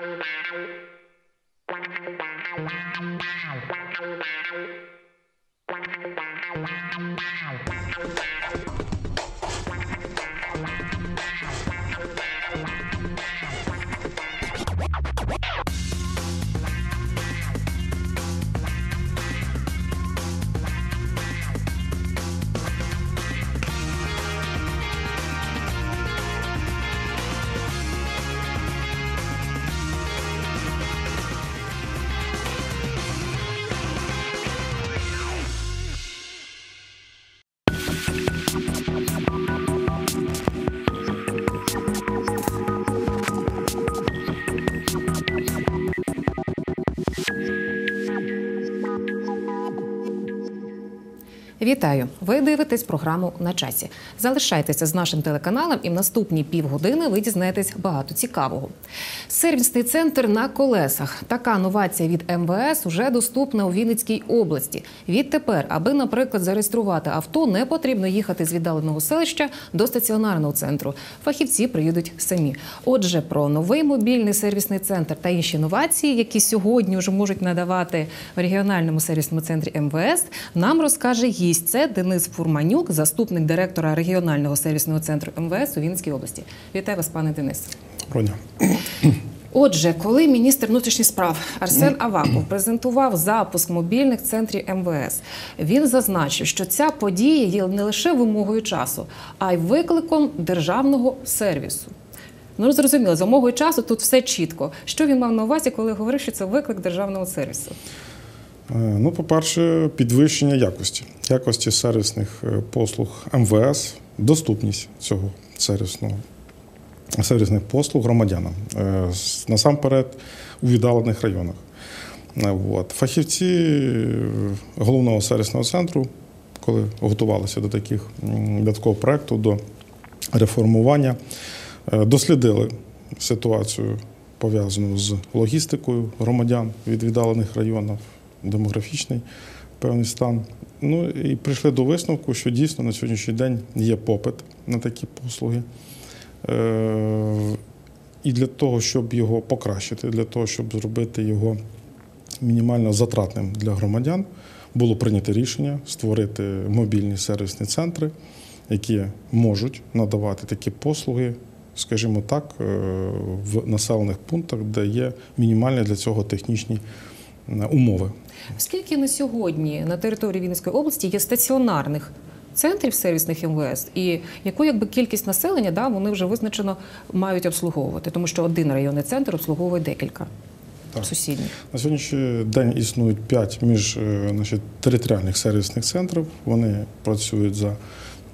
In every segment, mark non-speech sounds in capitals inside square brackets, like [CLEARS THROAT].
Wow. Вітаю! Ви дивитесь програму на часі. Залишайтеся з нашим телеканалом, і в наступні півгодини ви дізнаєтесь багато цікавого. Сервісний центр на колесах. Така новація від МВС уже доступна у Вінницькій області. Відтепер, аби, наприклад, зареєструвати авто, не потрібно їхати з віддаленого селища до стаціонарного центру. Фахівці приїдуть самі. Отже, про новий мобільний сервісний центр та інші новації, які сьогодні вже можуть надавати в регіональному сервісному центрі МВС, нам розкаже гість. Це Денис Фурманюк, заступник директора регіонального сервісного центру МВС у Вінницькій області. Вітаю вас, пане Денис. Броня. Отже, коли міністр внутрішніх справ Арсен Аваков презентував запуск мобільних центрів МВС, він зазначив, що ця подія є не лише вимогою часу, а й викликом державного сервісу. Ну, зрозуміло, за умовою часу тут все чітко. Що він мав на увазі, коли говорив, що це виклик державного сервісу? Ну, по-перше, підвищення якості, якості сервісних е, послуг МВС, доступність цього сервісного сервісних послуг громадянам е, насамперед у віддалених районах. Е, от. Фахівці головного сервісного центру, коли готувалися до таких до такого проекту, до реформування, дослідили ситуацію пов'язану з логістикою громадян від віддалених районів демографічний певний стан. Ну і прийшли до висновку, що дійсно на сьогоднішній день є попит на такі послуги. Е, і для того, щоб його покращити, для того, щоб зробити його мінімально затратним для громадян, було прийнято рішення створити мобільні сервісні центри, які можуть надавати такі послуги, скажімо так, е, в населених пунктах, де є мінімальні для цього технічні е, умови. Скільки на сьогодні на території Вінницької області є стаціонарних центрів сервісних МВС, і яку якби кількість населення да, вони вже визначено мають обслуговувати, тому що один районний центр обслуговує декілька так. На сьогоднішній день існують п'ять між е, значить, територіальних сервісних центрів. Вони працюють за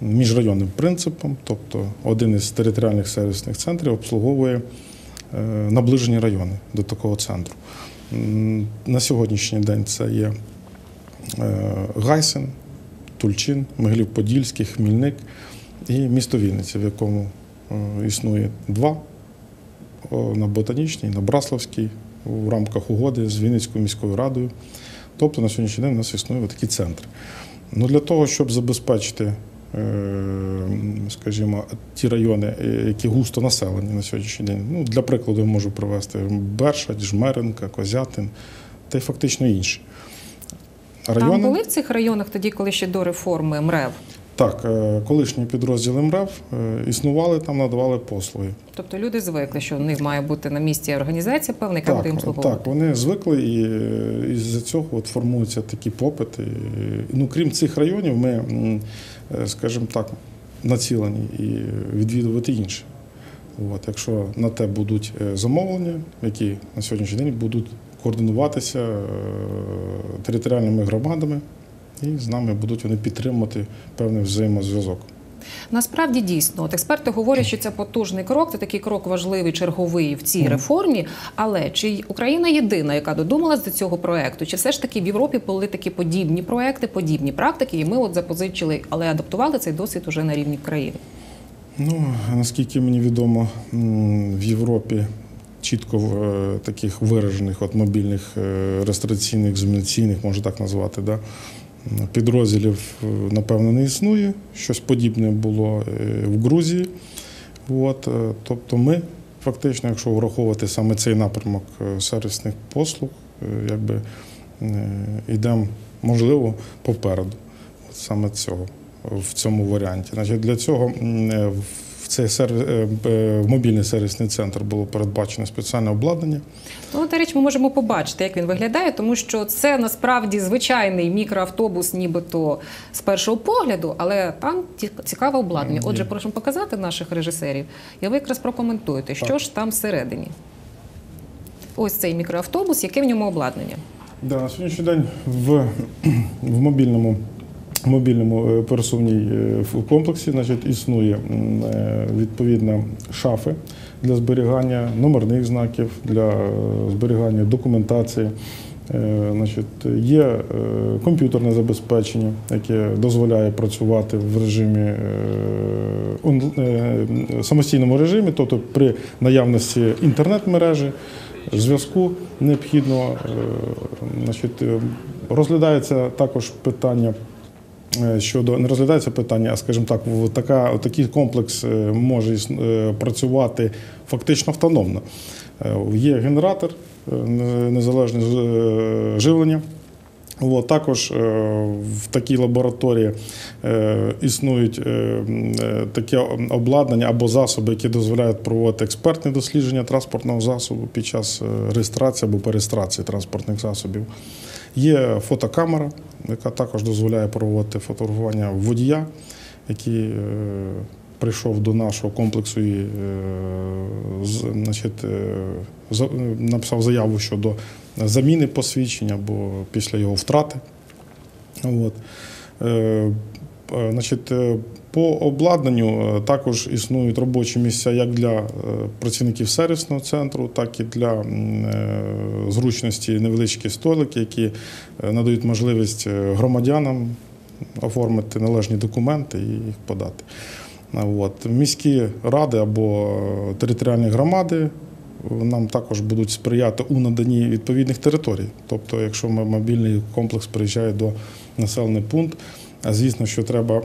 міжрайонним принципом, тобто один із територіальних сервісних центрів обслуговує е, наближені райони до такого центру. На сьогоднішній день це є е, Гайсен, Тульчин, Могилів-Подільський, Хмільник і місто Вінниця, в якому е, існує два на Ботанічній, на Браславській, у рамках угоди з Вінницькою міською радою. Тобто на сьогоднішній день у нас існують такі центри. Ну, Для того, щоб забезпечити скажімо, ті райони, е, які густо населені на сьогоднішній день. Ну, Для прикладу я можу привести Бершадь, Жмеренка, Козятин та й фактично інші. Райони... Там були в цих районах тоді, коли ще до реформи МРЕВ? Так, е, колишні підрозділи МРЕВ існували там, надавали послуги. Тобто люди звикли, що в них має бути на місці організація, певна, яка буде їм слугувати? Так, вони звикли і із-за цього от формуються такі попити. Ну, Крім цих районів, ми Е, скажімо так, націлені і відвідувати інше. От, Якщо на те будуть е, замовлення, які на сьогоднішній день будуть координуватися е, територіальними громадами, і з нами будуть вони підтримувати певний взаємозв'язок. Насправді дійсно, от експерти говорять, що це потужний крок, це такий крок важливий, черговий в цій реформі. Але чи Україна єдина, яка додумалась до цього проекту? Чи все ж таки в Європі були такі подібні проекти, подібні практики, і ми от запозичили, але адаптували цей досвід уже на рівні країни? Ну наскільки мені відомо, в Європі. Чітко в е, таких виражених от мобільних е, реєстраційних, екзаменаційних, можна так назвати, да, підрозділів, е, напевно, не існує. Щось подібне було е, в Грузії. От, е, Тобто ми фактично, якщо враховувати саме цей напрямок сервісних послуг, якби йдемо, можливо, попереду. От саме цього в цьому варіанті. Значить, для цього в цей сервіс, е, е, в мобільний сервісний центр було передбачено спеціальне обладнання. Ну, до речі, ми можемо побачити, як він виглядає, тому що це насправді звичайний мікроавтобус, нібито з першого погляду, але там цікаве обладнання. Отже, прошу показати наших режисерів, і ви якраз прокоментуєте, що Так. ж там всередині. Ось цей мікроавтобус, яке в ньому обладнання. Да, на сьогоднішній день в, [CLEARS THROAT] в мобільному, мобільному е, пересувній е, комплексі значить, існує е, шафи для зберігання номерних знаків, для зберігання документації. Значить, є комп'ютерне забезпечення, яке дозволяє працювати в режимі самостійному режимі, тобто при наявності інтернет-мережі, зв'язку необхідного. Е, Значить, розглядається також питання. Е, Щодо не розглядається питання, а скажімо так, така, такий комплекс е, може е, працювати фактично автономно. Є генератор незалежне живлення. От, також в такій лабораторії існують таке обладнання або засоби, які дозволяють проводити експертне дослідження транспортного засобу під час реєстрації або перереєстрації транспортних засобів. Є фотокамера, яка також дозволяє проводити фотографування водія, який е, прийшов до нашого комплексу і е, з- значить, е, написав заяву щодо заміни посвідчення або після його втрати. От. Значить, по обладнанню е, також існують робочі місця як для е, працівників сервісного центру, так і для е, зручності невеличкі столики, які надають можливість громадянам оформити належні документи і їх подати. От. Міські ради або територіальні громади нам також будуть сприяти у наданні відповідних територій. Тобто, якщо мобільний комплекс приїжджає до населений пункт, звісно, що треба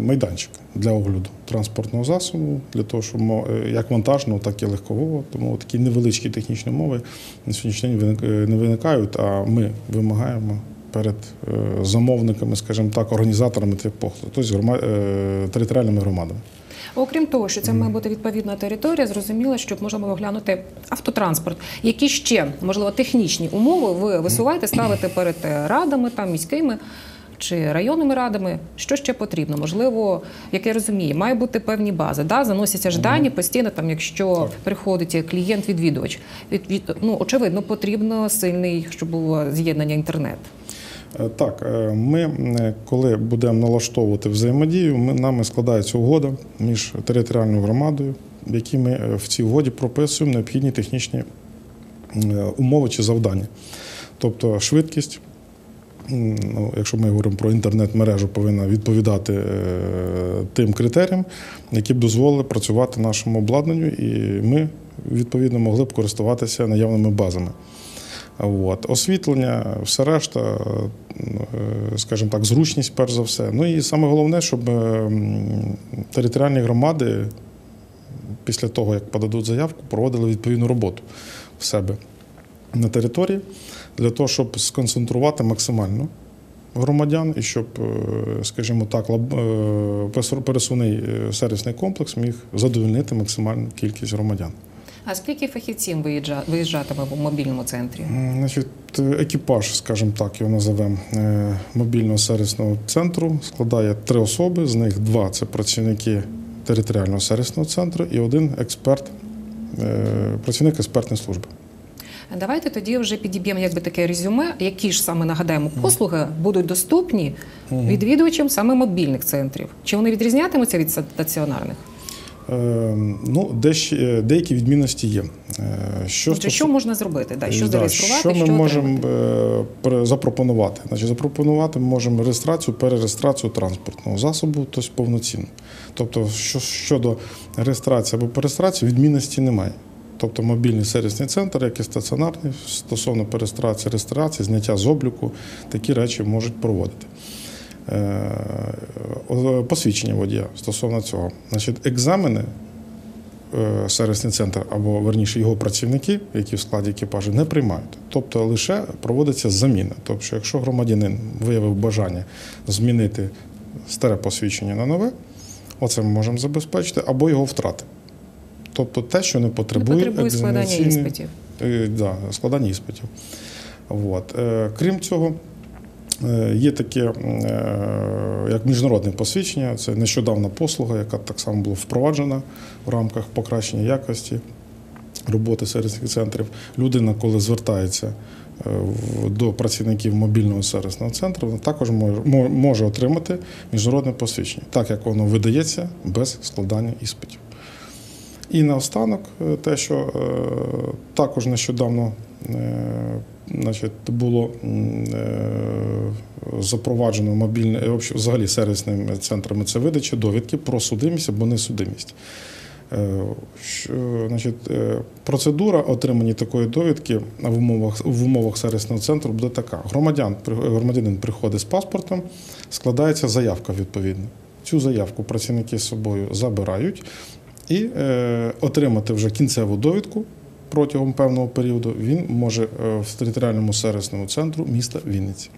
майданчик для огляду транспортного засобу, для того, щоб е, як вантажного, так і легкового. Тому такі невеличкі технічні умови на сьогоднішній день е, не виникають, а ми вимагаємо перед е, замовниками, скажімо так, організаторами цих послуг, тобто грома- е, територіальними громадами. Окрім того, що це має бути відповідна територія, зрозуміло, щоб можна було оглянути автотранспорт. Які ще можливо технічні умови ви висуваєте, ставите перед е, радами, там міськими чи районними радами? Що ще потрібно? Можливо, як я розумію, має бути певні бази. Да? Заносяться ж дані постійно, там, якщо приходить клієнт-відвідувач. Від, від, ну, очевидно, потрібно сильний, щоб було з'єднання інтернет. Е, Так, е, ми, е, коли будемо налаштовувати взаємодію, ми, нами складається угода між територіальною громадою, в якій ми в цій угоді прописуємо необхідні технічні умови чи завдання. Тобто швидкість, ну, якщо ми говоримо про інтернет-мережу, повинна відповідати е, тим критеріям, які б дозволили працювати нашому обладнанню, і ми відповідно могли б користуватися наявними базами. От. Освітлення, все решта, е, скажімо так, зручність, перш за все. Ну і саме головне, щоб е, територіальні громади після того, як подадуть заявку, проводили відповідну роботу в себе на території для того, щоб сконцентрувати максимально громадян і щоб, е, скажімо так, е, пересувний е, сервісний комплекс міг задовольнити максимальну кількість громадян. А скільки фахівців виїжджа- виїжджатиме в мобільному центрі? Значить, екіпаж, скажімо так, його називемо мобільного сервісного центру, складає три особи. З них два це працівники територіального сервісного центру і один експерт, працівник експертної служби. Давайте тоді вже підіб'ємо якби таке резюме, які ж саме нагадаємо послуги будуть доступні відвідувачам саме мобільних центрів. Чи вони відрізнятимуться від стаціонарних? Е, Ну, дещо, е, деякі відмінності є. Е, Що, Отже, що можна зробити? Да, що Да, зареєструвати, що що, ми можемо отримати? запропонувати? Значить, запропонувати ми можемо реєстрацію, перереєстрацію транспортного засобу, тобто повноцінно. Тобто, що, щодо реєстрації або перереєстрації, відмінності немає. Тобто мобільний сервісний центр, як і стаціонарний, стосовно перереєстрації, реєстрації, зняття з обліку, такі речі можуть проводити. Е, Посвідчення водія стосовно цього. Значить, екзамени е, сервісний центр або верніше його працівники, які в складі екіпажу, не приймають. Тобто лише проводиться заміна. Тобто, якщо громадянин виявив бажання змінити старе посвідчення на нове, оце ми можемо забезпечити, або його втрати. Тобто те, що не Не потребує, потребує складання іспитів. Е, Да, складання іспитів. От. Е, Крім цього, е, є таке, як міжнародне посвідчення, це нещодавна послуга, яка так само була впроваджена в рамках покращення якості роботи сервісних центрів. Людина, коли звертається до працівників мобільного сервісного центру, вона також може отримати міжнародне посвідчення, так як воно видається без складання іспитів. І наостанок, е, те, що е, також нещодавно е, значить, було запроваджено мобільне взагалі сервісними центрами це видача довідки про судимість або несудимість. Що, значить, процедура отримання такої довідки в умовах, в умовах сервісного центру буде така: Громадян, громадянин приходить з паспортом, складається заявка відповідна. Цю заявку працівники з собою забирають і е, отримати вже кінцеву довідку протягом певного періоду він може е, в територіальному сервісному центру міста Вінниці.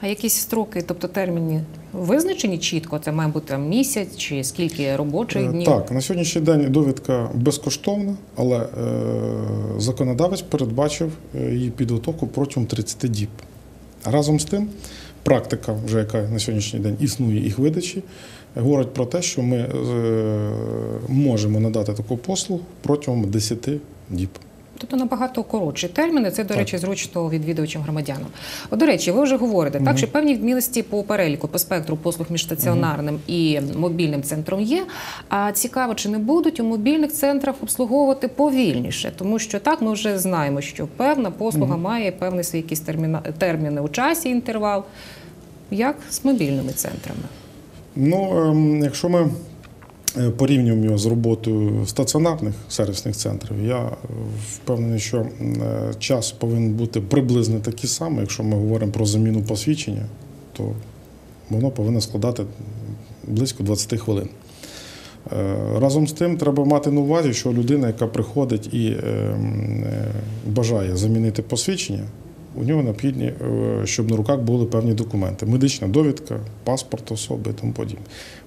А якісь строки, тобто терміни визначені чітко? Це має бути там місяць чи скільки робочих Е, днів? Так, на сьогоднішній день довідка безкоштовна, але е, законодавець передбачив її підготовку протягом 30 діб. Разом з тим, практика, вже яка на сьогоднішній день існує їх видачі, говорить про те, що ми е, можемо надати таку послугу протягом 10 діб. Тобто набагато коротші терміни. Це, до Так. речі, зручно відвідувачам громадянам. От, до речі, ви вже говорите, так що певні відмінності по переліку, по спектру послуг між стаціонарним і мобільним центром є. А цікаво, чи не будуть у мобільних центрах обслуговувати повільніше, тому що так ми вже знаємо, що певна послуга має певний свій якісь терміна, терміни у часі, інтервал. Як з мобільними центрами? Ну, ем, якщо ми е, порівнюємо його з роботою стаціонарних сервісних центрів, я е, впевнений, що е, час повинен бути приблизно такий самий. Якщо ми говоримо про заміну посвідчення, то воно повинно складати близько 20 хвилин. Разом з тим, треба мати на увазі, що людина, яка приходить і е, е, бажає замінити посвідчення, у нього необхідні, е, щоб на руках були певні документи: медична довідка, паспорт особи і тому подібне.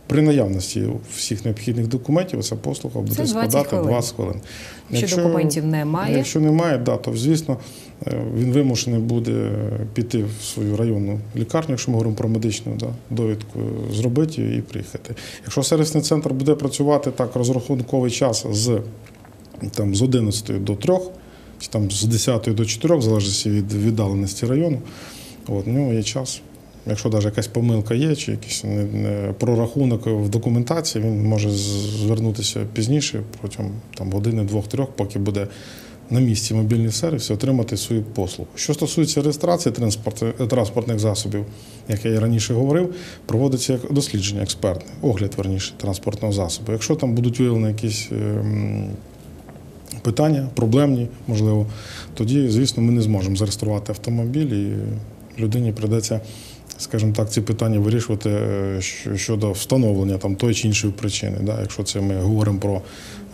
При наявності всіх необхідних документів ця послуга буде складати хвилин. 20 хвилин. Якщо документів немає? Якщо немає, да, то звісно е, він вимушений буде піти в свою районну лікарню, якщо ми говоримо про медичну да, довідку, зробити її і приїхати. Якщо сервісний центр буде працювати так, розрахунковий час з, там, з 11 до 3, чи там з 10 до 4, в залежності від віддаленості району, от, у нього є час. Якщо навіть якась помилка є, чи якийсь прорахунок в документації, він може звернутися пізніше, протягом там, години, двох-трьох, поки буде на місці мобільний сервіс отримати свою послугу. Що стосується реєстрації транспортних засобів, як я і раніше говорив, проводиться як дослідження експертне, огляд верніше транспортного засобу. Якщо там будуть виявлені якісь ем, питання, проблемні, можливо, тоді, звісно, ми не зможемо зареєструвати автомобіль і людині прийдеться, скажімо так, ці питання вирішувати е, щодо встановлення там тої чи іншої причини. Да? Якщо це ми говоримо про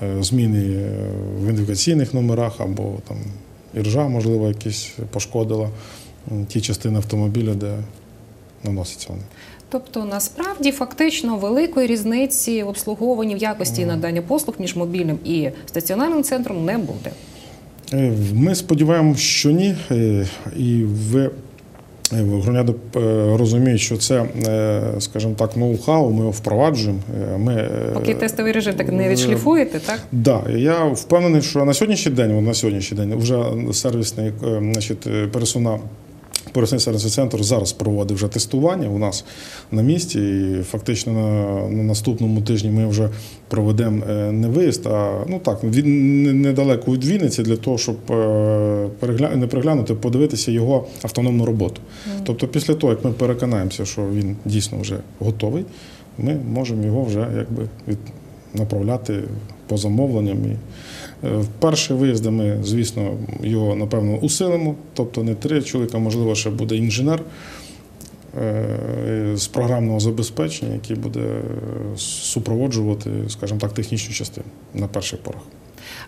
е, зміни е, в ідентифікаційних номерах або там іржа, можливо, якісь пошкодила ті частини автомобіля, де наносяться вони. Тобто насправді фактично великої різниці в обслуговуванні в якості надання послуг між мобільним і стаціонарним центром не буде. Е, Ми сподіваємося, що ні. Е, І ви е, громадяни розуміють, що це, скажімо так, ноу-хау, ми його впроваджуємо. Ми, Поки тестовий режим так не відшліфуєте, так? Да, я впевнений, що на сьогоднішній день, на сьогоднішній день вже сервісний значить, персонал. Пересний сервісний центр зараз проводить вже тестування у нас на місці. І фактично на, на наступному тижні ми вже проведемо е, не виїзд, а ну так, від, не- недалеко від Вінниці для того, щоб е, не переглянути, подивитися його автономну роботу. Тобто, після того, як ми переконаємося, що він дійсно вже готовий, ми можемо його вже якби від... направляти по замовленням. І перші виїзди ми, звісно, його напевно усилимо. Тобто не три чоловіка, можливо, ще буде інженер. е, з програмного забезпечення, який буде е, супроводжувати, скажімо так, технічну частину на перших порах.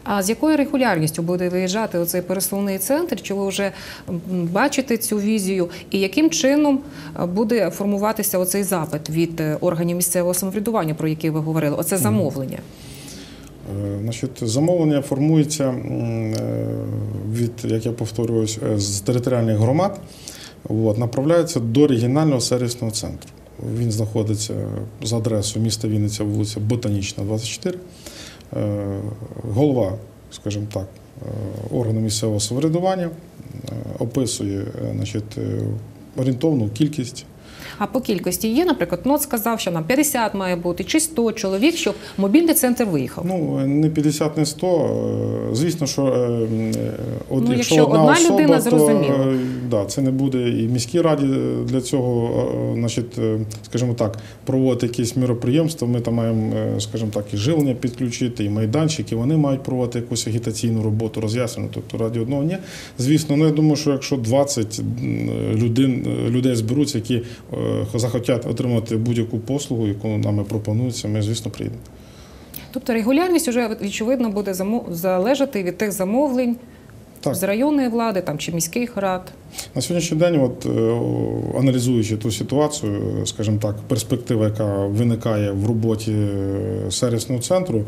А з якою регулярністю буде виїжджати оцей пересувний центр? Чи ви вже бачите цю візію? І яким чином е, буде формуватися оцей запит від е, органів місцевого самоврядування, про який ви говорили? Оце замовлення. Е, замовлення формується е, від, як я повторююсь, е, з територіальних громад, от, направляється до регіонального сервісного центру. Він знаходиться за адресою міста Вінниця, вулиця Ботанічна, 24. Е, Голова, скажімо так, органу місцевого самоврядування описує значить, орієнтовну кількість А по кількості є, наприклад, НОЦ сказав, що нам 50 має бути чи 100 чоловік, щоб мобільний центр виїхав. Ну, не 50, не 100. Е, Звісно, що е, е, от Ну, якщо, якщо одна, одна особа, людина, то да, це не буде і міській раді для цього, значить, скажімо так, проводити якісь міроприємства. Ми там маємо, скажімо так, і живлення підключити, і майданчики. Вони мають проводити якусь агітаційну роботу, роз'яснену. Тобто раді одного ні. Звісно, ну я думаю, що якщо 20 м, людей, людей зберуться, які захотять отримати будь-яку послугу, яку нами пропонується, ми, звісно, приїдемо. Тобто регулярність вже відповідно буде залежати від тих замовлень Так. з районної влади там чи міських рад. На сьогоднішній день, от, е, аналізуючи ту ситуацію, е, скажімо так, перспектива, яка виникає в роботі е, сервісного центру,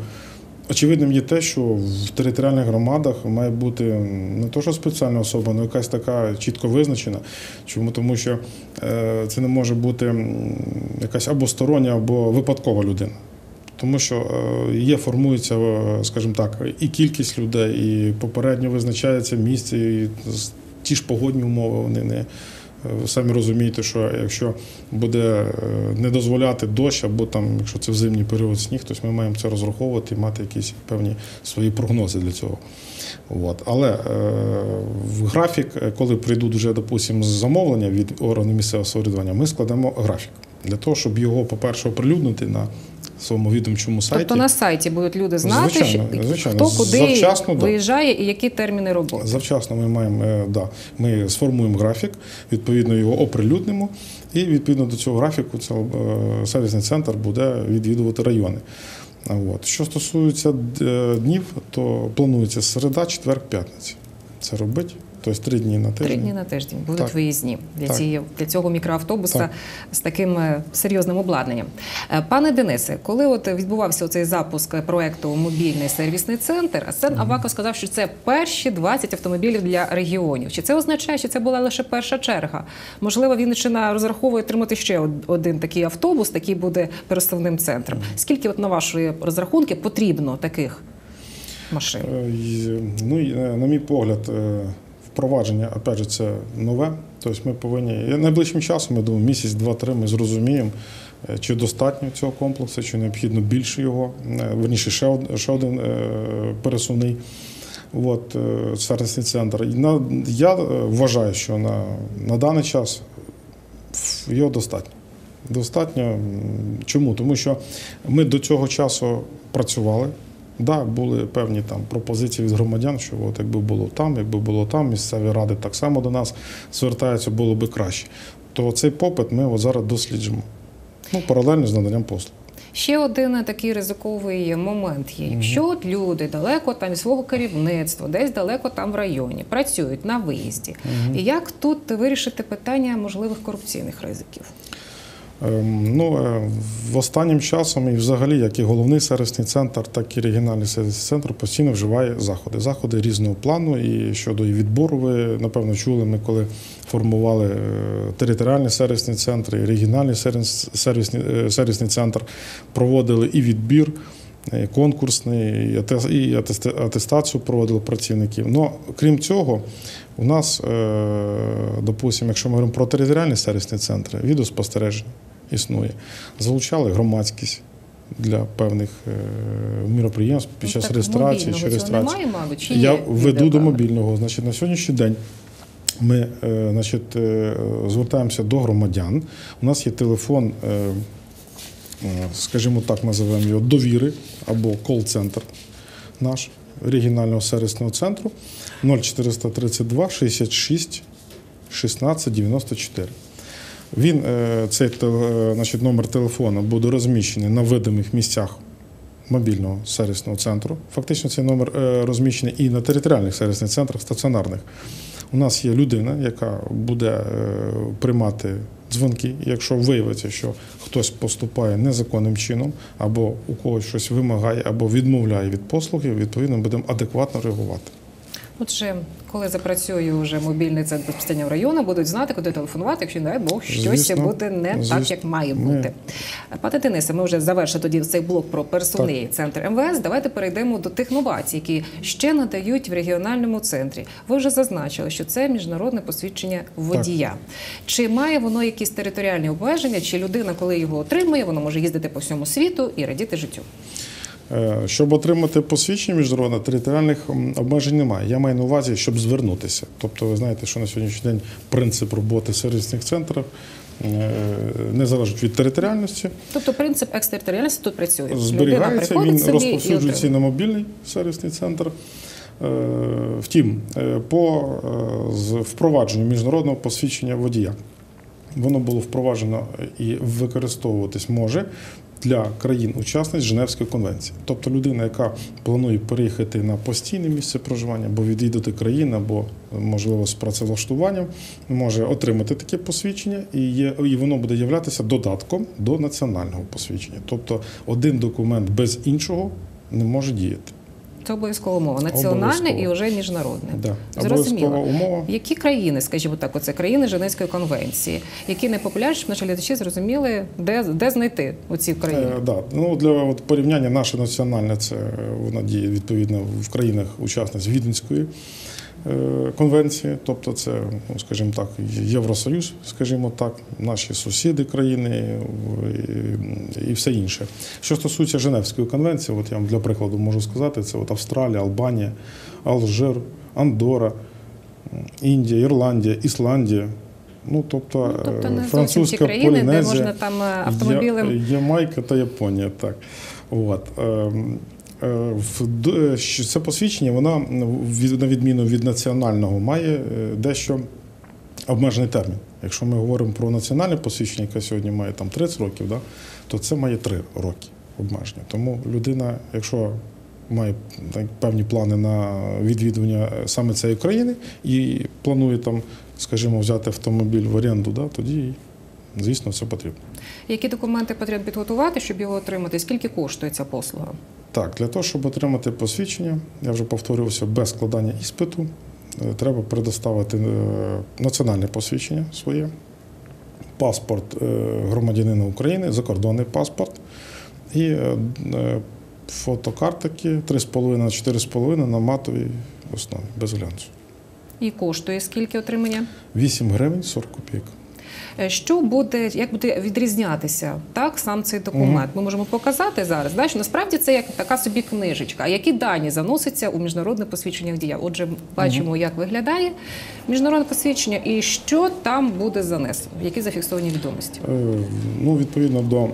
очевидним є те, що в територіальних громадах має бути не то, що спеціальна особа, але якась така чітко визначена. Чому? Тому що е, це не може бути якась або стороння, або випадкова людина. Тому що е, є, формується, е, скажімо так, і кількість людей, і попередньо визначається місце, і ті ж погодні умови, вони не. Ви самі розумієте, що якщо буде е, не дозволяти дощ, або там, якщо це в зимній період сніг, то ми маємо це розраховувати і мати якісь певні свої прогнози для цього. От. Але е, в графік, е, коли прийдуть вже, допустимо, замовлення від органу місцевого самоврядування, ми складемо графік для того, щоб його, по-перше, оприлюднити на своєму відомчому сайті. Тобто на сайті будуть люди знати, Звичайно, що, звичайно. хто куди Завчасно, да. і які терміни роботи. Завчасно ми маємо е, да, ми сформуємо графік, відповідно його оприлюднимо, і відповідно до цього графіку це, е, сервісний центр буде відвідувати райони. А От. Що стосується е, днів, то планується середа, четвер, п'ятниця. Це робить. Тобто три дні на тиждень. Три дні на тиждень будуть Так. виїзні для, Так. цієї, для цього мікроавтобуса Так. з таким е, серйозним обладнанням. Е, Пане Денисе, коли от відбувався цей запуск проекту Мобільний сервісний центр, Арсен Аваков сказав, що це перші 20 автомобілів для регіонів. Чи це означає, що це була лише перша черга? Можливо, Вінниччина розраховує отримати ще один такий автобус, який буде переставним центром. Скільки, от на ваші розрахунки, потрібно таких машин? Е, Ну, на мій погляд, впровадження, опять же, це нове. Тобто ми повинні найближчим часом, я думаю, місяць, два-три ми зрозуміємо, е, чи достатньо цього комплексу, чи необхідно більше його, е, верніше ще, од- ще один е, пересувний. От, сервісний центр. Я вважаю, що на, на даний час його достатньо. Достатньо. Чому? Тому що ми до цього часу працювали. Да, були певні там пропозиції від громадян, що от якби було там, якби було там, місцеві ради так само до нас звертаються, було би краще. То цей попит ми от зараз досліджуємо. Ну, паралельно з наданням послуг. Ще один такий ризиковий момент є. Якщо от люди далеко там від свого керівництва, десь далеко там в районі, працюють на виїзді. І як тут вирішити питання можливих корупційних ризиків? Ем, Ну, е, в останнім часом і взагалі, як і головний сервісний центр, так і регіональний сервісний центр постійно вживає заходи. Заходи різного плану. І щодо відбору, ви напевно чули, ми коли формували е, територіальний сервісний центр, і регіональний сервіс- сервісний, е, сервісний центр, проводили і відбір. і Конкурсний і атес- і атест- атестацію проводили працівників. Ну, крім цього, у нас, допустимо, якщо ми говоримо про територіальні сервісні центри, відеоспостереження існує. Залучали громадськість для певних е, міроприємств під Ну, час так, реєстрації чи реєстрації. Немає, мабуть, чи Я веду до мобільного. Значить, на сьогоднішній день ми е, значить, е, звертаємося до громадян. У нас є телефон, скажімо так, називаємо його довіри або кол-центр наш регіонального сервісного центру 0432 66 16 94. Він, е, цей е, значить, номер телефону буде розміщений на видимих місцях мобільного сервісного центру. Фактично цей номер е, розміщений і на територіальних сервісних центрах стаціонарних. У нас є людина, яка буде приймати дзвонки. Якщо виявиться, що хтось поступає незаконним чином, або у когось щось вимагає, або відмовляє від послуги, відповідно будемо адекватно реагувати. Отже, коли запрацює вже мобільний центр безпосередньо в району, будуть знати, куди телефонувати, якщо не дай Бог щось Звісно. буде не так, як має бути. Пане Денисе, ми вже завершили тоді цей блок про персонний центр МВС. Давайте перейдемо до тих новацій, які ще надають в регіональному центрі. Ви вже зазначили, що це міжнародне посвідчення водія. Чи має воно якісь територіальні обмеження? Чи людина, коли його отримує, вона може їздити по всьому світу і радіти життю? Е, Щоб отримати посвідчення міжнародне, територіальних обмежень немає. Я маю на увазі, щоб звернутися. Тобто, ви знаєте, що на сьогоднішній день принцип роботи сервісних центрів е, не залежить від територіальності. Тобто принцип екстериторіальності тут працює. Зберігається, він розповсюджується і на мобільний сервісний центр. Е, Втім, по впровадженню міжнародного посвідчення водія воно було впроваджено і використовуватись може для країн-учасниць Женевської конвенції. Тобто людина, яка планує переїхати на постійне місце проживання або відвідати країну, або можливо з працевлаштуванням, може отримати таке посвідчення, і є і воно буде являтися додатком до національного посвідчення. Тобто один документ без іншого не може діяти. Це обов'язкова умова. Національне і вже міжнародне. Да. Зрозуміло. Умова. Які країни, скажімо так, оце країни Женевської конвенції, які найпопулярніші, щоб наші глядачі зрозуміли, де, де знайти оці країни? Е, да. ну, для от, порівняння наше національне це вона воно діє відповідно в країнах учасниць Віденської е, конвенції, тобто це, ну, скажімо так, Євросоюз, скажімо так, наші сусіди країни і, і все інше. Що стосується Женевської конвенції, от я вам для прикладу можу сказати, це от Австралія, Албанія, Алжир, Андора, Індія, Ірландія, Ісландія. Ну, тобто, Ну, тобто е, не французька країни, де можна там е, автомобілем. Я- Ямайка та Японія, так. От. Е, е, Це посвідчення, від- на відміну від національного, має е, дещо обмежений термін. Якщо ми говоримо про національне посвідчення, яке сьогодні має там 30 років, да, то це має 3 роки обмеження. Тому людина, якщо має так, певні плани на відвідування саме цієї країни і планує там, скажімо, взяти автомобіль в оренду, да, тоді, звісно, це потрібно. Які документи потрібно підготувати, щоб його отримати? Скільки коштує ця послуга? Так, для того, щоб отримати посвідчення, я вже повторювався, без складання іспиту, е, треба предоставити е, національне посвідчення своє, паспорт е, громадянина України, закордонний паспорт і фотокартики 3,5 на 4,5 на матовій основі без глянцю. І коштує скільки отримання? 8 гривень 40 копійок. Е, Що буде, як буде відрізнятися так сам цей документ? Ми можемо показати зараз, да, що насправді це як така собі книжечка. Які дані заносяться у міжнародне посвідчення дія? Отже, бачимо, як виглядає міжнародне посвідчення і що там буде занесено, які зафіксовані відомості. Е, Ну, відповідно до, е,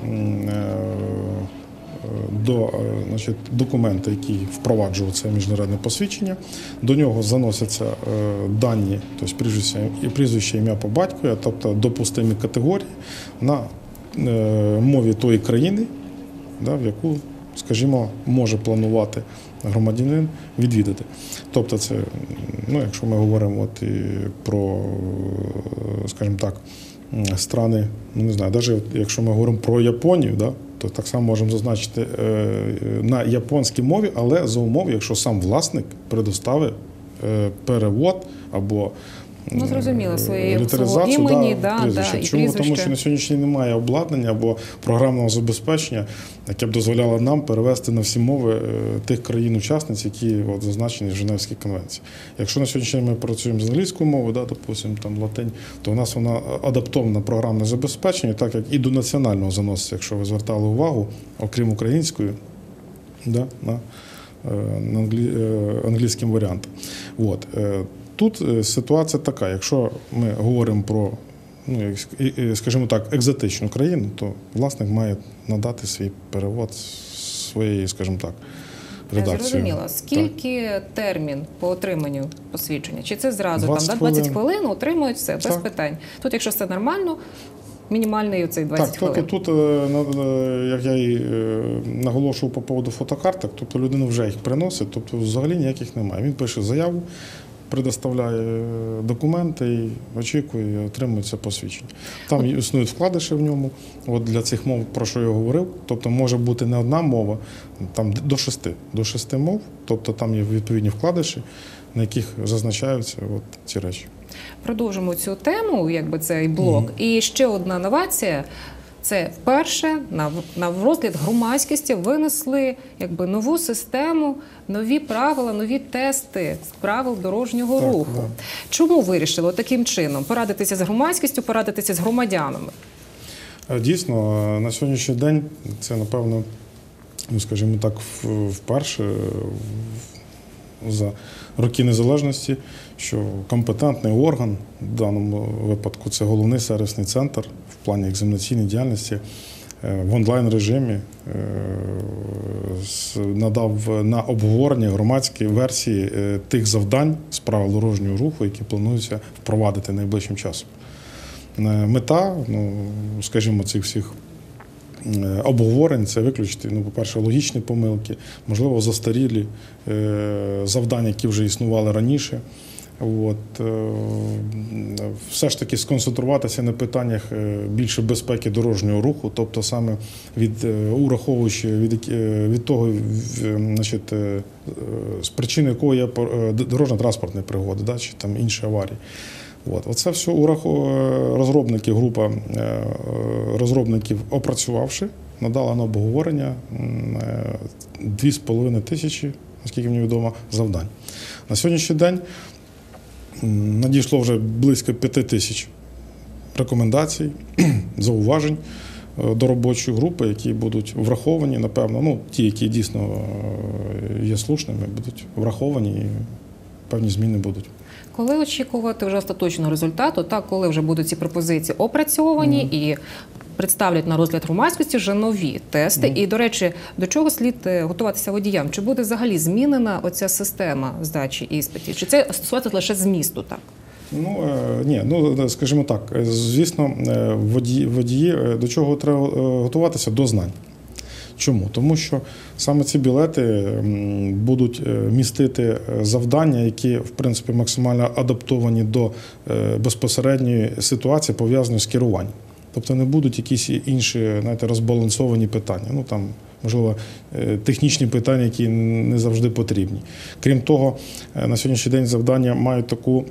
до е, значить, документа, який впроваджував це міжнародне посвідчення, до нього заносяться е, дані, тобто прізвище, ім'я по батькові, тобто допустимі категорії на е, мові тої країни, да, в яку, скажімо, може планувати громадянин відвідати. Тобто, це, ну, якщо ми говоримо от і про, скажімо так, страни, ну не знаю, навіть якщо ми говоримо про Японію, да, то так само можемо зазначити е, на японській мові, але за умови, якщо сам власник предоставить е, перевод або Ну, зрозуміло, своєї свого імені, да, прізвища. да, і Чому? Тому що на сьогоднішній немає обладнання або програмного забезпечення, яке б дозволяло нам перевести на всі мови е, тих країн-учасниць, які от, зазначені в Женевській конвенції. Якщо на сьогоднішній день ми працюємо з англійською мовою, да, допустимо, там латинь, то у нас вона адаптована програмне забезпечення, так як і до національного заноситься, якщо ви звертали увагу, окрім української, да, на, е, на англі, е, англійським варіантом. От. Тут е, ситуація така: якщо ми говоримо про, ну, скажімо так, екзотичну країну, то власник має надати свій перевод своєї, скажімо так, редакції. Зрозуміло. Скільки термін по отриманню посвідчення? Чи це зразу 20 там да, 20 хвилин. хвилин отримують все без питань? Тут, якщо все нормально, мінімальний цей 20 Так, хвилин. тільки тут, е, е, як я і наголошував по поводу фотокарток, тобто людина вже їх приносить, тобто взагалі ніяких немає. Він пише заяву, предоставляє е, документи і очікує, і отримує це посвідчення. Там існують вкладиші в ньому. От для цих мов, про що я говорив, тобто може бути не одна мова, там до шести, до шести мов, тобто там є відповідні вкладиші, на яких зазначаються от ці речі. Продовжимо цю тему, якби цей блок. І ще одна новація. Це вперше на, на розгляд громадськості винесли якби нову систему, нові правила, нові тести з правил дорожнього Так, руху. да. Чому вирішили таким чином порадитися з громадськістю, порадитися з громадянами? Е, Дійсно, е, на сьогоднішній день це, напевно, ну, скажімо так, вперше е, за роки незалежності, що компетентний орган, в даному випадку це головний сервісний центр плані екзаменаційної діяльності, е, в онлайн режимі е, надав на обговорення громадські версії е, тих завдань з правил дорожнього руху, які плануються впровадити найближчим часом. Мета, ну скажімо, цих всіх обговорень це виключити, ну, по-перше, логічні помилки, можливо, застарілі завдання, які вже існували раніше. От, е, все ж таки сконцентруватися на питаннях е, більше безпеки дорожнього руху, тобто саме від е, ураховуючи від, від того, значить, з причини якого є по- дорожньо-транспортні пригоди, да, чи там інші аварії. От. Оце все розробники, група розробників, опрацювавши, надала на обговорення м, е, 2,5 тисячі, наскільки мені відомо, завдань. На сьогоднішній день надійшло вже близько 5 тисяч рекомендацій, [CLEARS THROAT] зауважень е, до робочої групи, які будуть враховані, напевно, ну, ті, які дійсно е, є слушними, будуть враховані і певні зміни будуть. Коли очікувати вже остаточного результату, та коли вже будуть ці пропозиції опрацьовані і представлять на розгляд громадськості вже нові тести. І, до речі, до чого слід е, готуватися водіям? Чи буде взагалі змінена оця система здачі іспитів? Чи це стосується лише змісту? Так Ну е, ні, ну скажімо так, е, звісно, е, водії, водії е, до чого треба е, готуватися? До знань. Чому? Тому що саме ці білети будуть е, містити е, завдання, які в принципі максимально адаптовані до е, безпосередньої ситуації, пов'язаної з керуванням. Тобто не будуть якісь інші знаєте, розбалансовані питання. Ну там можливо е, технічні питання, які не завжди потрібні. Крім того, е, на сьогоднішній день завдання мають таку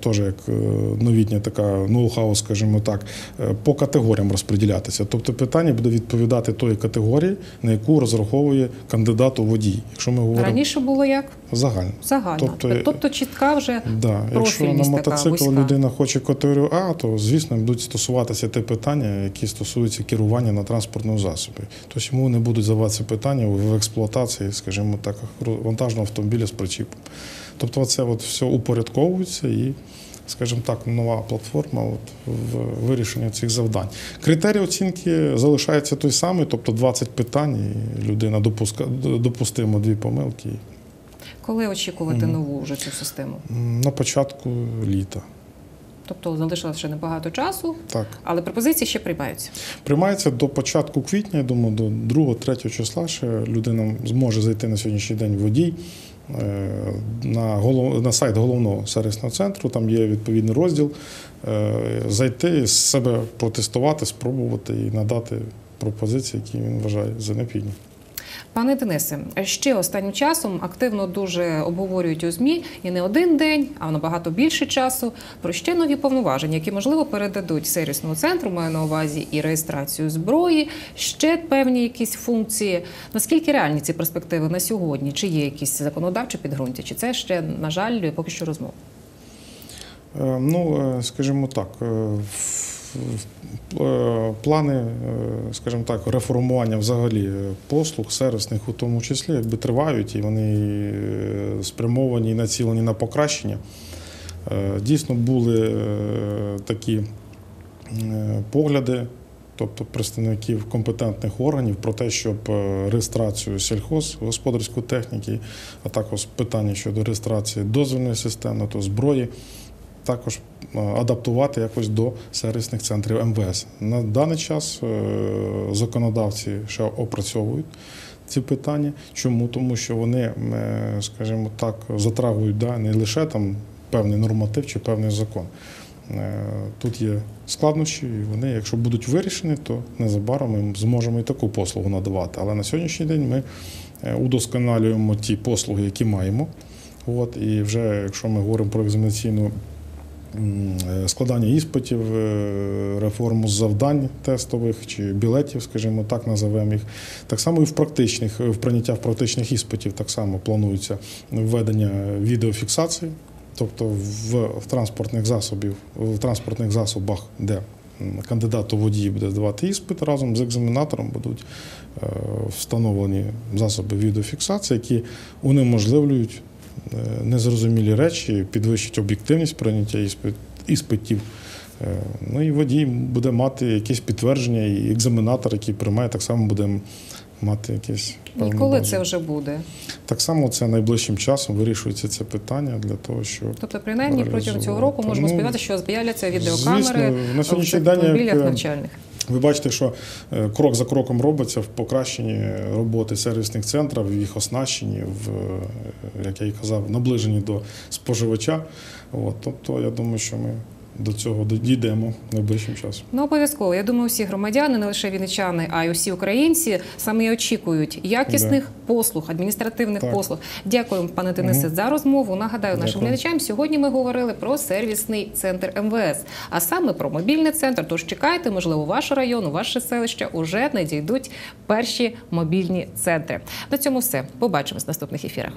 теж як е, новітня така ноу-хау, скажімо так, е, по категоріям розподілятися. Тобто питання буде відповідати тої категорії, на яку розраховує кандидат у водій. Якщо ми говоримо раніше було як загально. загально. Тобто- Тобто, чітка вже Да. Якщо на мотоцикл людина хоче категорію А, то звісно будуть стосуватися ті питання, які стосуються керування на транспортному засобі. Тобто йому не будуть задаватися питання в експлуатації, скажімо так, вантажного автомобіля з причіпом. Тобто це от все упорядковується і, скажімо так, нова платформа от, в вирішенні цих завдань. Критерій оцінки залишається той самий, тобто 20 питань, і людина допуска, допустимо дві помилки. коли очікувати нову вже цю систему? На початку літа. Тобто залишилося ще небагато часу, Так. але пропозиції ще приймаються. Приймається до початку квітня, я думаю, до 2-3 числа ще людина зможе зайти на сьогоднішній день водій на, голов... на сайт головного сервісного центру, там є відповідний розділ, е, зайти, з себе протестувати, спробувати і надати пропозиції, які він вважає за необхідні. Пане Денисе, ще останнім часом активно дуже обговорюють у ЗМІ і не один день, а набагато більше часу про ще нові повноваження, які можливо передадуть сервісному центру. Маю на увазі і реєстрацію зброї, ще певні якісь функції. Наскільки реальні ці перспективи на сьогодні? Чи є якісь законодавчі підґрунтя? Чи це ще на жаль поки що розмова? Е, Ну, е, скажімо так, е, плани, е, скажімо так, реформування взагалі е, послуг сервісних у тому числі, якби тривають, і вони е, спрямовані і націлені на покращення. Е, Дійсно були е, такі е, погляди, тобто представників компетентних органів про те, щоб е, реєстрацію сільхозгосподарської техніки, а також питання щодо реєстрації дозвільної системи, то зброї також е, адаптувати якось до сервісних центрів МВС. На даний час е, законодавці ще опрацьовують ці питання. Чому? Тому що вони, е, скажімо так, затрагують да, не лише там певний норматив чи певний закон. Тут є складнощі, і вони, якщо будуть вирішені, то незабаром ми зможемо і таку послугу надавати. Але на сьогоднішній день ми удосконалюємо ті послуги, які маємо. От, і вже якщо ми говоримо про екзаменаційну складання іспитів, е, реформу завдань тестових чи білетів, скажімо так, називаємо їх. Так само і в практичних, в прийняття в практичних іспитів так само планується введення відеофіксації, тобто в, транспортних засобів, в транспортних засобах, де м, кандидат у водії буде здавати іспит разом з екзаменатором будуть е, встановлені засоби відеофіксації, які унеможливлюють е, незрозумілі речі, підвищить об'єктивність прийняття іспит- іспитів. Е, Ну і водій буде мати якесь підтвердження, і екзаменатор, який приймає, так само буде мати якесь І коли це вже буде? Так само це найближчим часом вирішується це питання для того, щоб Тобто, принаймні протягом цього року можемо Ну, сподіватися, що з'являться відеокамери звісно, на сьогоднішній в автомобілях е, навчальних. Ви бачите, що е, крок за кроком робиться в покращенні роботи сервісних центрів, в їх оснащенні, в, е, як я і казав, наближенні до споживача. От, тобто, я думаю, що ми до цього дійдемо найближчим часом. Ну, обов'язково. Я думаю, всі громадяни, не лише вінничани, а й усі українці саме очікують якісних послуг, адміністративних Так. послуг. Дякуємо, пане Денисе, Мгм. за розмову. Нагадаю нашим глядачам. Сьогодні ми говорили про сервісний центр МВС, а саме про мобільний центр. Тож чекайте, можливо, ваш район, у ваше селище уже надійдуть перші мобільні центри. На цьому все. Побачимось в наступних ефірах.